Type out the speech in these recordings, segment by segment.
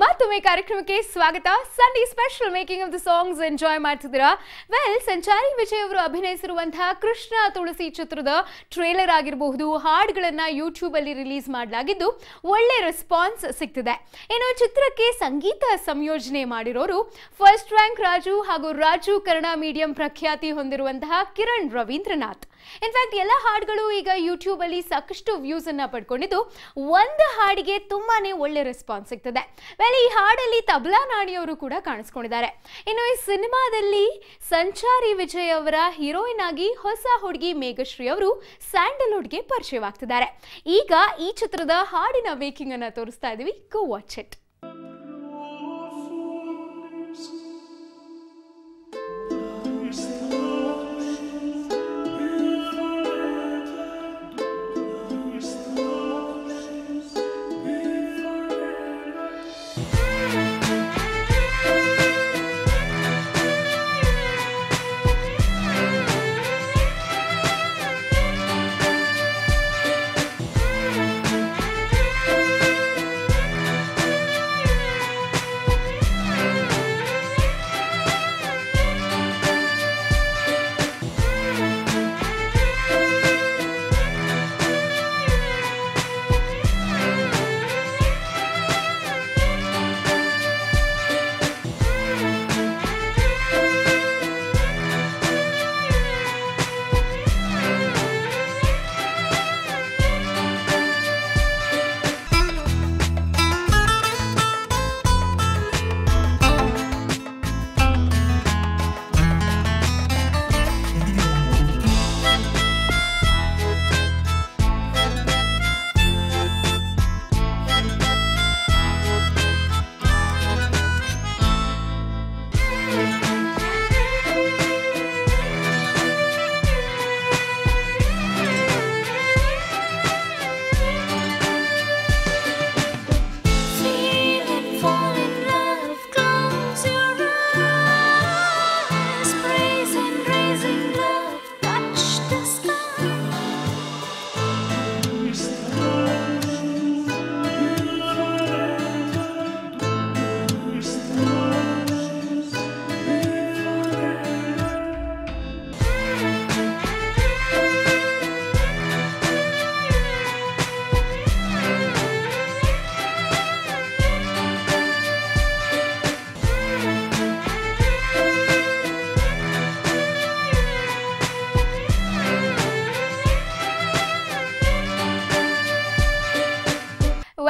ಮತ್ತೊಮ್ಮೆ ಕಾರ್ಯಕ್ರಮಕ್ಕೆ ಸ್ವಾಗತ. Sunday special making of the songs enjoy ಮಾಡ್ತಿದ್ದೀರಾ? ವೆಲ್ ಸಂಚಾರಿ ವಿಜಯ್ ಅವರು ಅಭಿನಯಿಸಿರುವಂತಹ ಕೃಷ್ಣ ತುಳಸಿ ಚಿತ್ರದ ಟ್ರೇಲರ್ ಆಗಿರಬಹುದು, ಹಾಡುಗಳನ್ನು ಯೂಟ್ಯೂಬ್ ಅಲ್ಲಿ ರಿಲೀಸ್ ಮಾಡಲಾಗಿದ್ದು ಒಳ್ಳೆ ರೆಸ್ಪಾನ್ಸ್ ಸಿಗ್ತಿದೆ. ಇನ್ನು ಚಿತ್ರಕ್ಕೆ ಸಂಗೀತ ಸಂಯೋಜನೆ ಮಾಡಿರೋರು ಫಸ್ಟ್ ರ್ಯಾಂಕ್ ರಾಜು ಹಾಗೂ ರಾಜು ಕನ್ನಡ ಮೀಡಿಯಂ ಪ್ರಖ್ಯಾತಿ ಹೊಂದಿರುವಂತಹ ಕಿರಣ್ ರವೀಂದ್ರನಾಥ್. ಇನ್ಫ್ಯಾಕ್ಟ್ ಎಲ್ಲ ಹಾಡುಗಳು ಈಗ ಯೂಟ್ಯೂಬ್ ಅಲ್ಲಿ ಸಾಕಷ್ಟು ವ್ಯೂಸ್ ಅನ್ನ ಪಡ್ಕೊಂಡಿದ್ದು, ಒಂದು ಹಾಡಿಗೆ ತುಂಬಾನೇ ಒಳ್ಳೆ ರೆಸ್ಪಾನ್ಸ್ ಸಿಗ್ತದೆ. ವೆಲ್ ಈ ಹಾಡಲ್ಲಿ ತಬಲಾ ನಾಣಿಯವರು ಕೂಡ ಕಾಣಿಸ್ಕೊಂಡಿದ್ದಾರೆ. ಇನ್ನು ಈ ಸಿನಿಮಾದಲ್ಲಿ ಸಂಚಾರಿ ವಿಜಯ್ ಅವರ ಹೀರೋಯಿನ್ ಆಗಿ ಹೊಸ ಹುಡುಗಿ ಮೇಘಶ್ರೀ ಅವರು ಸ್ಯಾಂಡಲ್ವುಡ್ಗೆ ಪರಿಚಯವಾಗ್ತಿದ್ದಾರೆ. ಈಗ ಈ ಚಿತ್ರದ ಹಾಡಿನ ಮೇಕಿಂಗ್ ಅನ್ನ ತೋರಿಸ್ತಾ ಇದೀವಿ. ಗೋ ವಾಚ್ ಇಟ್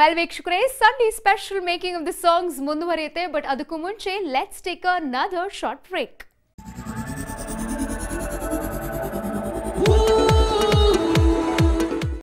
ವೆಲ್ ವೀಕ್ಷಕರೇ Sunday special making of the songs ಮುಂದುವರಿಯುತ್ತೆ ಬಟ್ ಅದಕ್ಕೂ ಮುಂಚೆ let's take another short break